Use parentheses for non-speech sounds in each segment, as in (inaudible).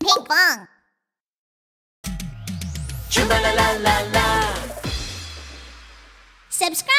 Pinkfong. La la la la. Subscribe.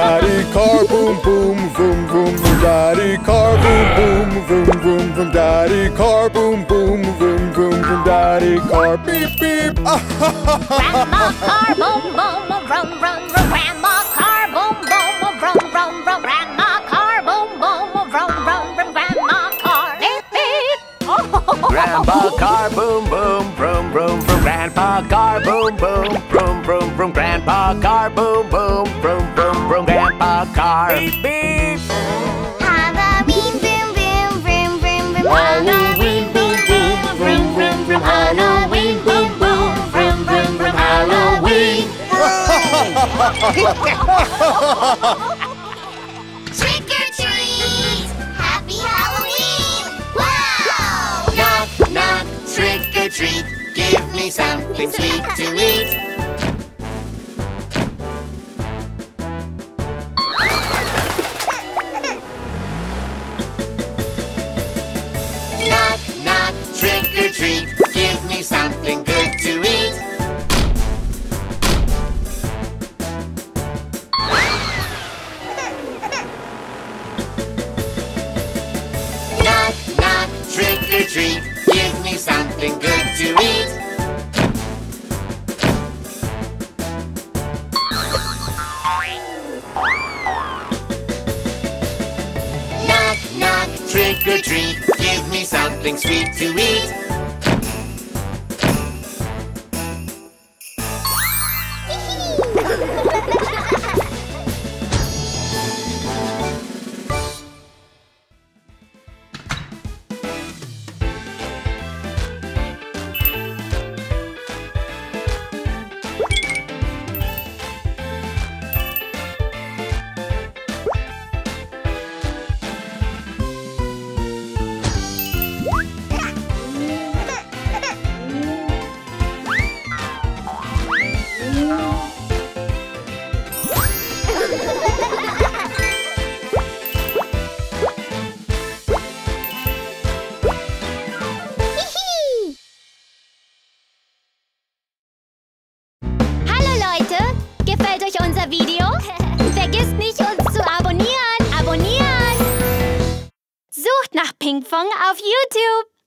Daddy car boom boom vroom vroom vroom. Daddy car boom boom vroom vroom vroom. Daddy car boom boom vroom vroom vroom. Daddy car beep beep. (laughs) Grandma car boom boom vroom vroom vroom. Grandma car boom boom vroom vroom vroom. Grandma car boom boom vroom vroom vroom. Grandma car beep beep. Grandpa oh. car boom boom vroom vroom vroom. Grandpa car boom boom vroom vroom vroom. Grandpa car boom boom. Grandpa car beep beep. Halloween, vroom vroom vroom vroom vroom. Halloween boom boom vroom vroom vroom Halloween boom boom vroom vroom vroom Halloween Trick or treat! Happy Halloween! Wow! Knock knock trick or treat. Give me something sweet to eat. Treat. Give me something good to eat. Knock knock trick or treat. Give me something good to eat. Knock knock trick or treat. Give me something sweet to eat. Hallo (laughs) Leute, gefällt euch unser Video? (laughs) Vergisst nicht uns zu abonnieren. Abonnieren! Sucht nach Pinkfong auf YouTube.